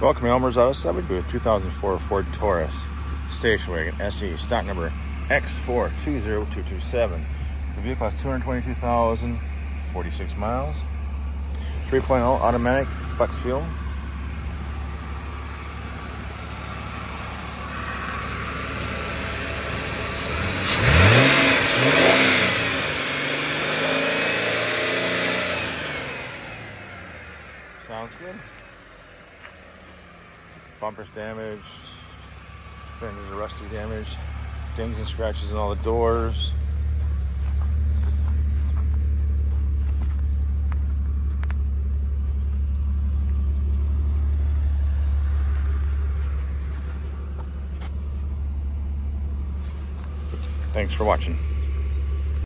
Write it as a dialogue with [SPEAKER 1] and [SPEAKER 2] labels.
[SPEAKER 1] Welcome to Elmer's Auto Salvage with 2004 Ford Taurus Station Wagon SE, stock number X420227. The vehicle has 222,046 miles, 3.0 automatic flex fuel. Sounds good. Bumpers damaged, fenders are rusty damaged, dings and scratches in all the doors. Thanks for watching.